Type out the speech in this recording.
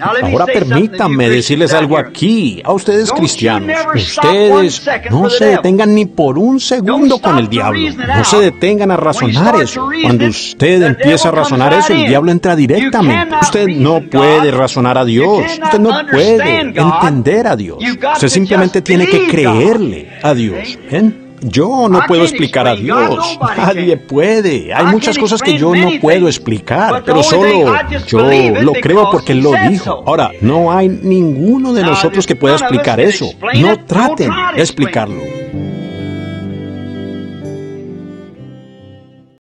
Ahora permítanme decirles algo aquí, a ustedes cristianos. Ustedes no se detengan ni por un segundo con el diablo. No se detengan a razonar eso. Cuando usted empieza a razonar eso, el diablo entra directamente. Usted no puede razonar a Dios. Usted no puede entender a Dios. Usted simplemente tiene que creerle a Dios. ¿Ven? Yo no puedo explicar a Dios. Nadie puede. Hay muchas cosas que yo no puedo explicar, pero solo yo lo creo porque Él lo dijo. Ahora, no hay ninguno de nosotros que pueda explicar eso. No traten de explicarlo.